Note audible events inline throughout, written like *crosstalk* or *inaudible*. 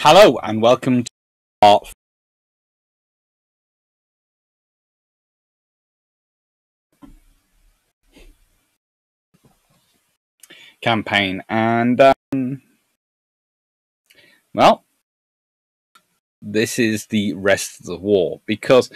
Hello and welcome to our campaign and um, well this is the rest of the war because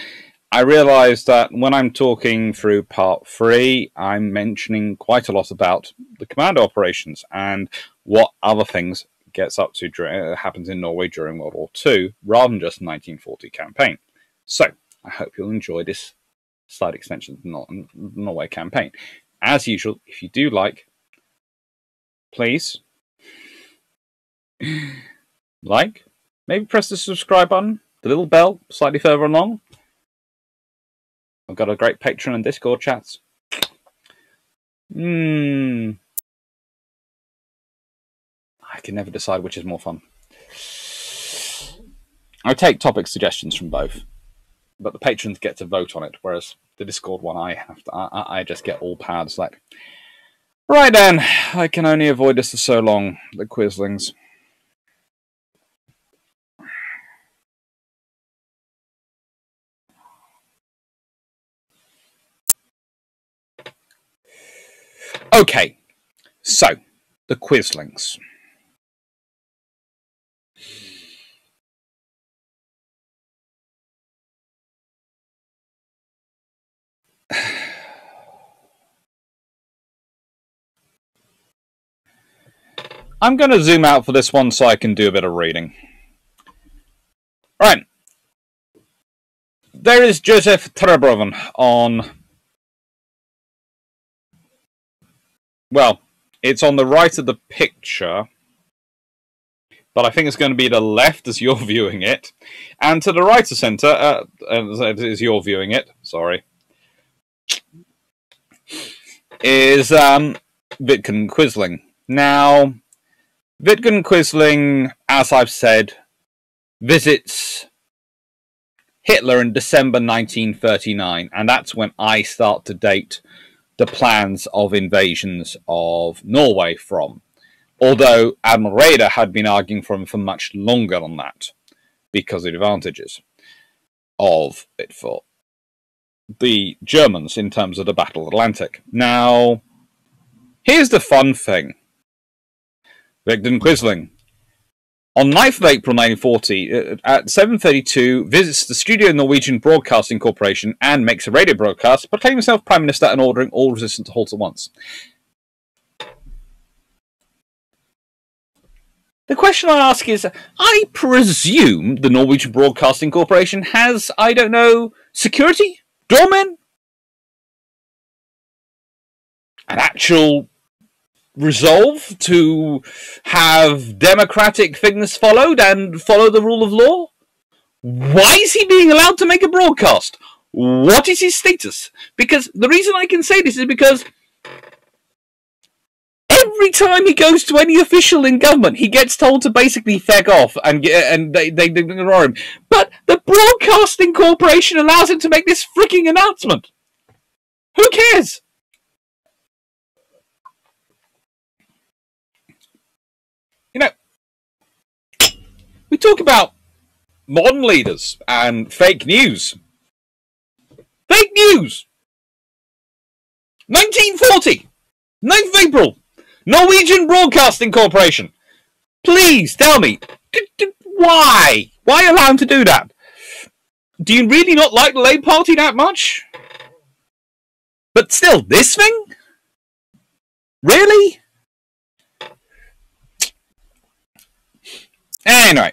I realized that when I'm talking through part three, I'm mentioning quite a lot about the commando operations and what other things gets up to uh, happens in Norway during World War II, rather than just 1940 campaign. So I hope you'll enjoy this slight extension of the Norway campaign. As usual, if you do like, please *laughs* like, maybe press the subscribe button, the little bell slightly further along. I've got a great Patreon and Discord chats. Hmm. I can never decide which is more fun. I take topic suggestions from both, but the patrons get to vote on it, whereas the Discord one, I have to. I, I just get all pads. Like, right then, I can only avoid this for so long. The Quislings. Okay, so the Quislings. I'm going to zoom out for this one so I can do a bit of reading. Right. There is Joseph Terboven on. Well, it's on the right of the picture, but I think it's going to be the left as you're *laughs* viewing it, and to the right of center uh, as you're viewing it. Sorry, is um, Vidkun Quisling. Now, Vidkun Quisling, as I've said, visits Hitler in December 1939, and that's when I start to date the plans of invasions of Norway from. Although Admiral Raeder had been arguing for him for much longer than that, because of the advantages of it for the Germans in terms of the Battle of the Atlantic. Now, here's the fun thing. Vidkun Quisling. On 9th of April 1940, uh, at 7.32, visits the Studio Norwegian Broadcasting Corporation and makes a radio broadcast, proclaiming himself Prime Minister and ordering all resistance to halt at once. The question I ask is, I presume the Norwegian Broadcasting Corporation has, I don't know, security? Doormen? An actual resolve to have democratic things followed and follow the rule of law? Why is he being allowed to make a broadcast? What is his status? Because the reason I can say this is because every time he goes to any official in government, he gets told to basically feck off and and they, they ignore him. But the Broadcasting Corporation allows him to make this freaking announcement. Who cares? You know, we talk about modern leaders and fake news. Fake news! 1940! 9th of April! Norwegian Broadcasting Corporation! Please tell me, why? Why allow him to do that? Do you really not like the Labour Party that much? But still, this thing? Really? Anyway,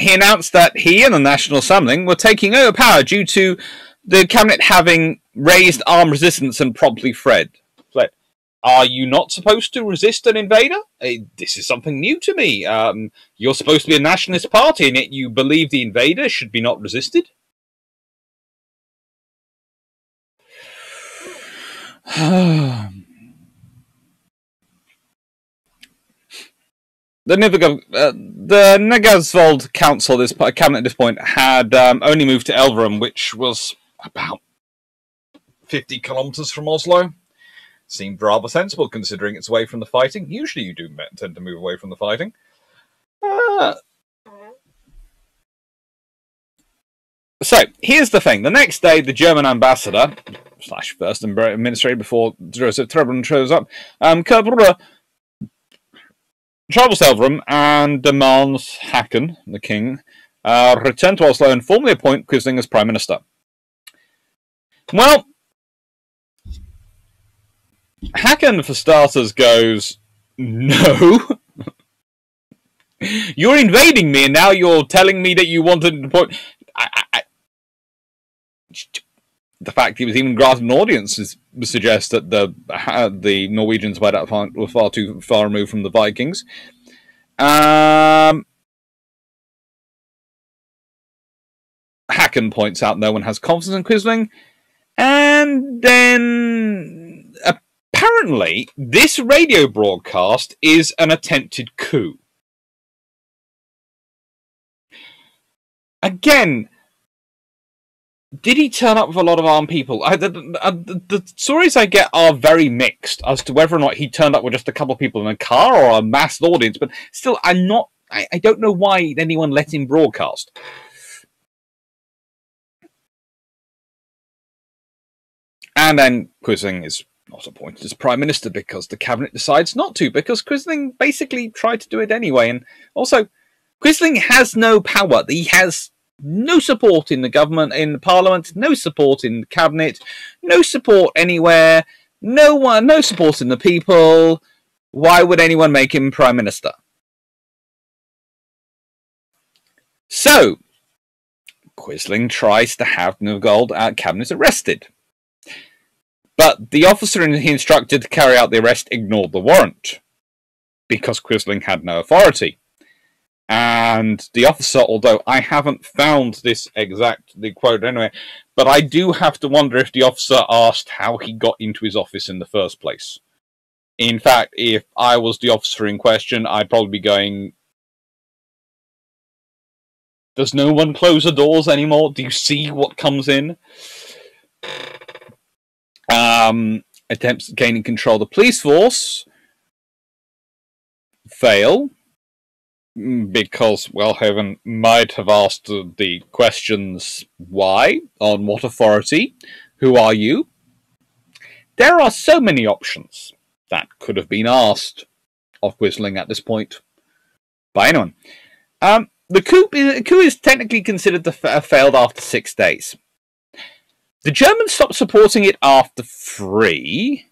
he announced that he and the National Assembly were taking over power due to the cabinet having raised armed resistance and promptly fled. fled. Are you not supposed to resist an invader? Uh, this is something new to me. Um, you're supposed to be a nationalist party, and yet you believe the invader should be not resisted? *sighs* *sighs* The Nivigov, uh, the Nygaardsvold Council, this cabinet at this point, had um, only moved to Elverum, which was about 50 kilometres from Oslo. Seemed rather sensible considering it's away from the fighting. Usually you do tend to move away from the fighting. Uh, so here's the thing: the next day, the German ambassador slash first administrator before Joseph Terboven shows up, um, Kerbrunner to Elverum and demands Haakon, the king, uh, return to Oslo and formally appoint Quisling as prime minister. Well, Haakon, for starters, goes, No. *laughs* you're invading me, and now you're telling me that you wanted to put. I, I, the fact he was even granted an audience is, suggests that the uh, the Norwegians were, far, were far too far removed from the Vikings. Um, Haakon points out no one has confidence in Quisling, and then apparently this radio broadcast is an attempted coup. Again, did he turn up with a lot of armed people? I, the, uh, the, the, stories I get are very mixed as to whether or not he turned up with just a couple of people in a car or a massed audience. But still, I'm not. I, I don't know why anyone let him broadcast. And then Quisling is not appointed as prime minister because the cabinet decides not to, because Quisling basically tried to do it anyway. And also, Quisling has no power. He has no support in the government, in the parliament, no support in the cabinet, no support anywhere, no one, no support in the people. Why would anyone make him prime minister? So, Quisling tries to have Neugold at uh, cabinet arrested. But the officer he instructed to carry out the arrest ignored the warrant because Quisling had no authority. And the officer, although I haven't found this exact the quote anyway, but I do have to wonder if the officer asked how he got into his office in the first place. In fact, if I was the officer in question, I'd probably be going, Does no one close the doors anymore? Do you see what comes in? Um, attempts at gaining control of the police force fail because Welhaven might have asked the questions why, on what authority, who are you? There are so many options that could have been asked of Quisling at this point by anyone. Um, the coup, coup is technically considered to have failed after six days. The Germans stopped supporting it after three.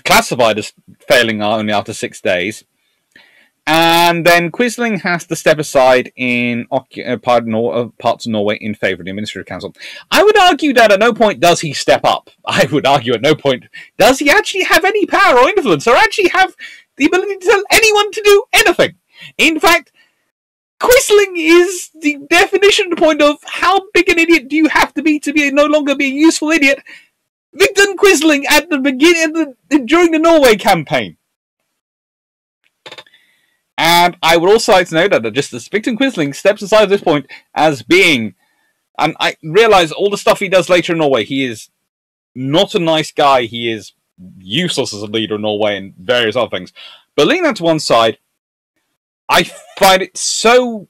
Classified as failing only after six days. And then Quisling has to step aside in uh, uh, parts of Norway in favour of the Administrative Council. I would argue that at no point does he step up. *laughs* I would argue at no point does he actually have any power or influence or actually have the ability to tell anyone to do anything. In fact, Quisling is the definition point of how big an idiot do you have to be to be no longer be a useful idiot. Victor Quisling at the beginning the, during the Norway campaign. And I would also like to note that just as Victor Quisling steps aside at this point as being, and I realize all the stuff he does later in Norway, he is not a nice guy. He is useless as a leader in Norway and various other things. But leaving that to one side, I find it so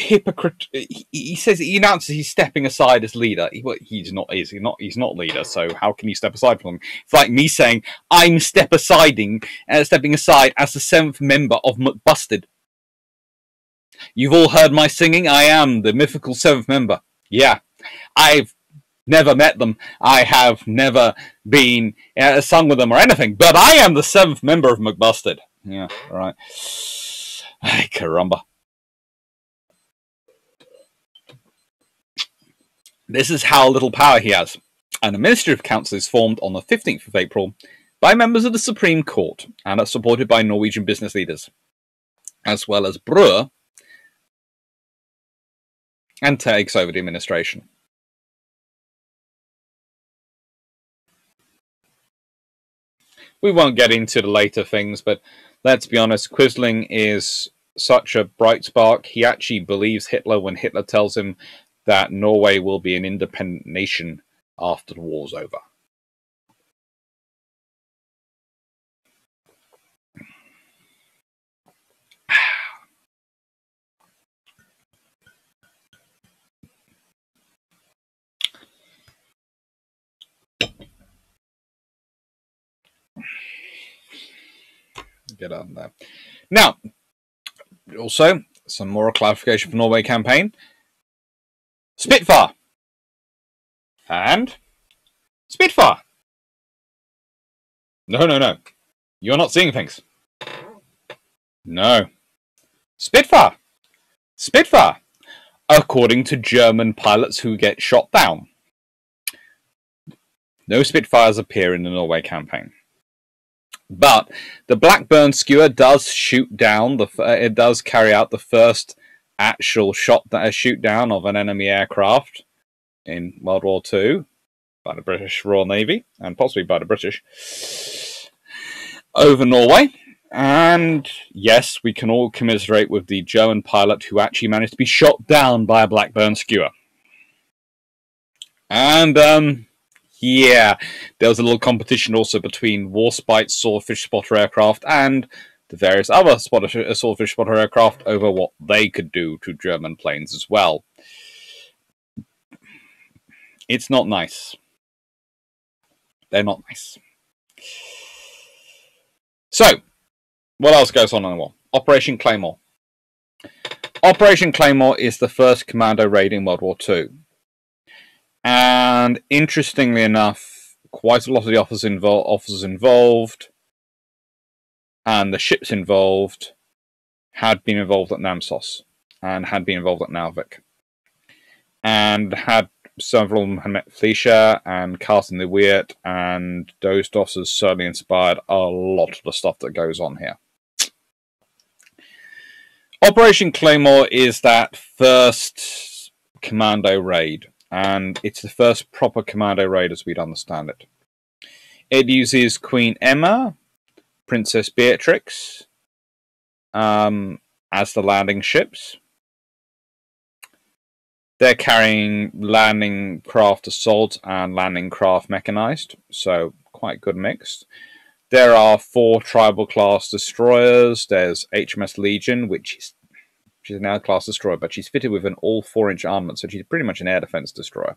hypocrite. He, says he announces he's stepping aside as leader. He, he's not. He's not. He's not leader. So how can you step aside from him? It's like me saying I'm step asiding, uh, stepping aside as the seventh member of McBusted. You've all heard my singing. I am the mythical seventh member. Yeah, I've never met them. I have never been uh, sung with them or anything. But I am the seventh member of McBusted. Yeah, right. *sighs* Ay, caramba. This is how little power he has. Ministry of Council is formed on the 15th of April by members of the Supreme Court and are supported by Norwegian business leaders, as well as Brø, and takes over the administration. We won't get into the later things, but let's be honest, Quisling is such a bright spark. He actually believes Hitler when Hitler tells him that Norway will be an independent nation after the war's over. Get on there. Now, also, some more clarification for Norway campaign. Spitfire. And Spitfire. No, no, no. You're not seeing things. No. Spitfire. Spitfire. According to German pilots who get shot down. No Spitfires appear in the Norway campaign. But the Blackburn Skua does shoot down the. Uh, it does carry out the first actual shot that a shoot down of an enemy aircraft in World War II by the British Royal Navy and possibly by the British over Norway. And yes, we can all commiserate with the German pilot who actually managed to be shot down by a Blackburn Skua. And um, yeah, there was a little competition also between Warspite swordfish spotter aircraft and the various other spotter, swordfish spotter aircraft over what they could do to German planes as well. It's not nice. They're not nice. So, what else goes on in the war? Operation Claymore. Operation Claymore is the first commando raid in World War II. And interestingly enough, quite a lot of the officers, invo- officers involved and the ships involved had been involved at Namsos and had been involved at Narvik. And had several of them had met Fleischer and Carton de Wiart, and those officers certainly inspired a lot of the stuff that goes on here. Operation Claymore is that first commando raid and it's the first proper commando raid as we'd understand it. It uses Queen Emma, Princess Beatrix um, as the landing ships. They're carrying landing craft assault and landing craft mechanized, so quite good mix. There are four tribal class destroyers. There's HMS Legion, which is She's an air class destroyer, but she's fitted with an all 4 inch armament, so she's pretty much an air defense destroyer.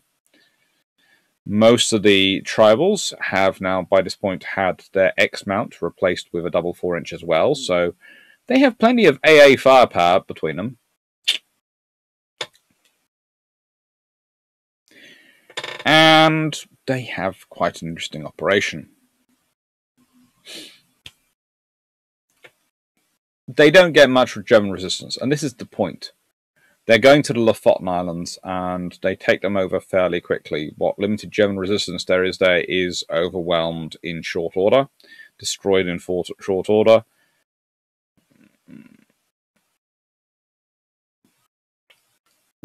Most of the tribals have now, by this point, had their X mount replaced with a double 4 inch as well, hmm. so they have plenty of AA firepower between them. And they have quite an interesting operation. they don't get much German resistance, and this is the point. They're going to the Lofoten Islands and they take them over fairly quickly. What limited German resistance there is there is overwhelmed in short order, destroyed in short order.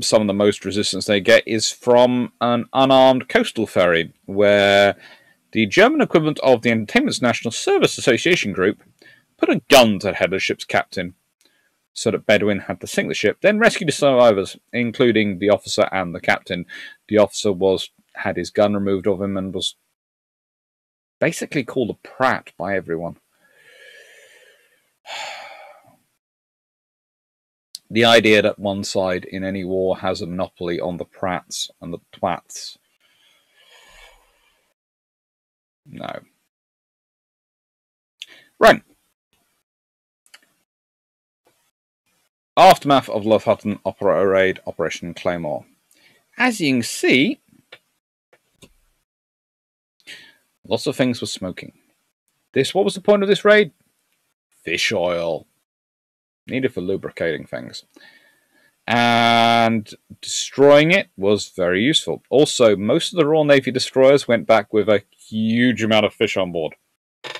Some of the most resistance they get is from an unarmed coastal ferry, where the German equivalent of the Entertainment's National Service Association Group put a gun to the head of the ship's captain so that Bedouin had to sink the ship, then rescue the survivors, including the officer and the captain. The officer was had his gun removed of him and was basically called a prat by everyone. *sighs* The idea that one side in any war has a monopoly on the prats and the twats. No. Right. Aftermath of Lofoten Opera Raid Operation Claymore. As you can see, lots of things were smoking. This, what was the point of this raid? Fish oil. Needed for lubricating things. And destroying it was very useful. Also, most of the Royal Navy destroyers went back with a huge amount of fish on board.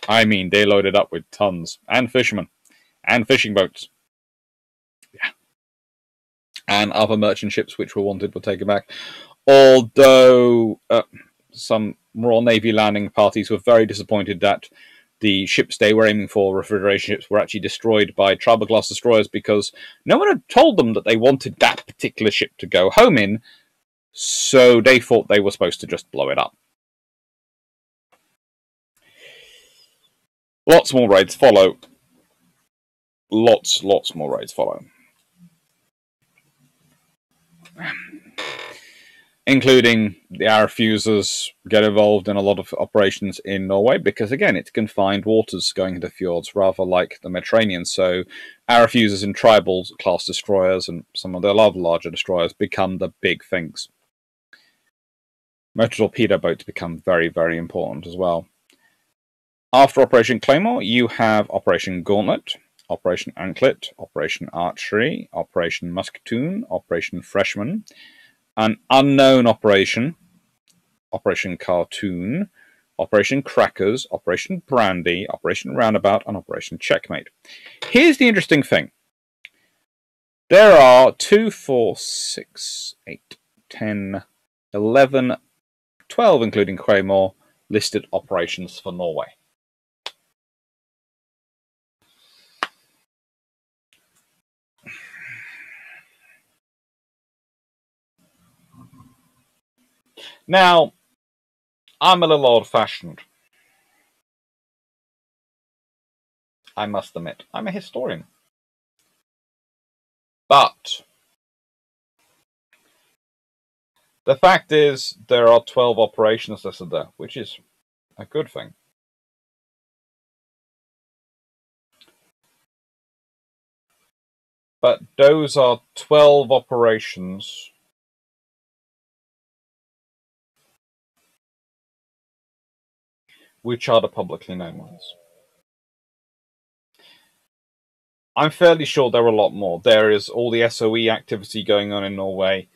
I mean, they loaded up with tons, and fishermen, and fishing boats and other merchant ships which were wanted were taken back. Although uh, some Royal Navy landing parties were very disappointed that the ships they were aiming for, refrigeration ships, were actually destroyed by tribal class destroyers because no one had told them that they wanted that particular ship to go home in, so they thought they were supposed to just blow it up. Lots more raids follow. Lots, lots more raids follow. Including the Arethusas get involved in a lot of operations in Norway because, again, it's confined waters going into fjords, rather like the Mediterranean. So, Arethusas and tribal class destroyers and some of the other larger destroyers become the big things. Motor torpedo boats become very, very important as well. After Operation Claymore, you have Operation Gauntlet, Operation Anklet, Operation Archery, Operation Musketoon, Operation Freshman, an unknown operation, Operation Cartoon, Operation Crackers, Operation Brandy, Operation Roundabout, and Operation Checkmate. Here's the interesting thing. There are 2, 4, 6, 8, 10, 11, 12, including Claymore, listed operations for Norway. Now, I'm a little old fashioned. I must admit, I'm a historian. But the fact is, there are 12 operations listed there, which is a good thing. But those are 12 operations which are the publicly known ones. I'm fairly sure there are a lot more. There is all the SOE activity going on in Norway.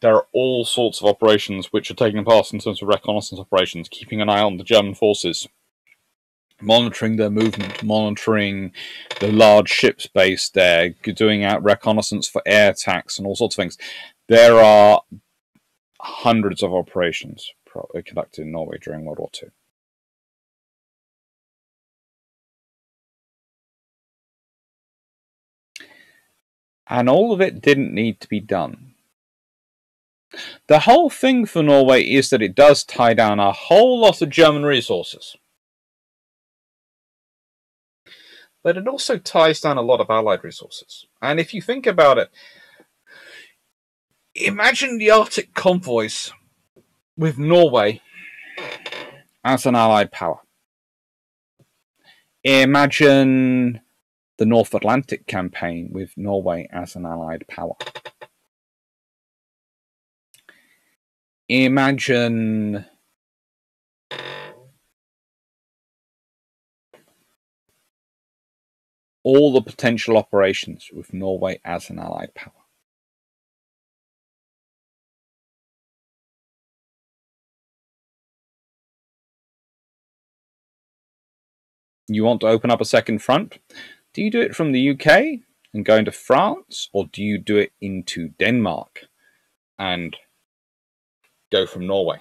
There are all sorts of operations which are taking part in terms of reconnaissance operations, keeping an eye on the German forces, monitoring their movement, monitoring the large ships based there, doing out reconnaissance for air attacks and all sorts of things. There are hundreds of operations conducted in Norway during World War II. And all of it didn't need to be done. The whole thing for Norway is that it does tie down a whole lot of German resources. But it also ties down a lot of Allied resources. And if you think about it, imagine the Arctic convoys with Norway as an Allied power. Imagine the North Atlantic Campaign with Norway as an allied power. Imagine all the potential operations with Norway as an allied power. You want to open up a second front? Do you do it from the UK and go into France, or do you do it into Denmark and go from Norway?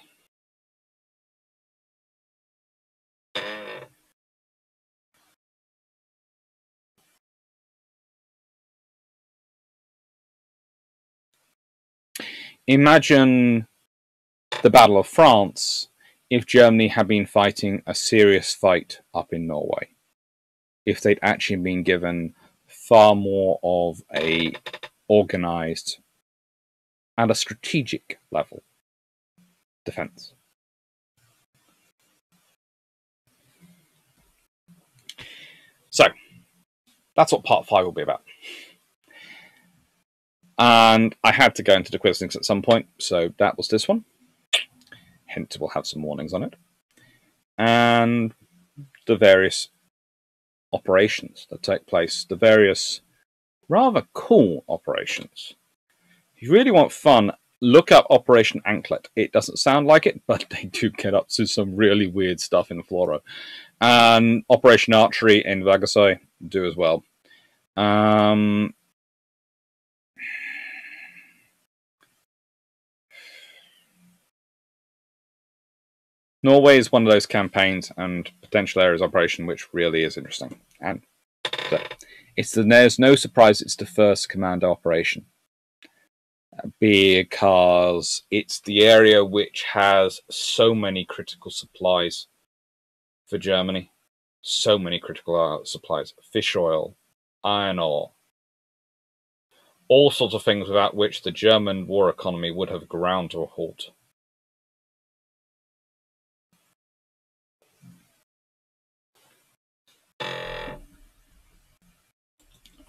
Imagine the Battle of France if Germany had been fighting a serious fight up in Norway if they'd actually been given far more of a organized and a strategic level defense. So that's what part five will be about. And I had to go into the Quislings at some point, so that was this one. Hint will have some warnings on it. And the various operations that take place, the various rather cool operations. If you really want fun, look up Operation Anklet. It doesn't sound like it, *laughs* but they do get up to some really weird stuff in Floro. And Operation Archery in Vagasoy do as well. Um, Norway is one of those campaigns and potential areas of operation which really is interesting. And so it's the, there's no surprise it's the first commando operation because it's the area which has so many critical supplies for Germany. So many critical uh, supplies fish oil, iron ore, all sorts of things without which the German war economy would have ground to a halt.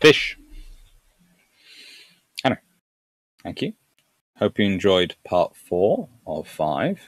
Fish. Anyway, thank you. Hope you enjoyed part four of five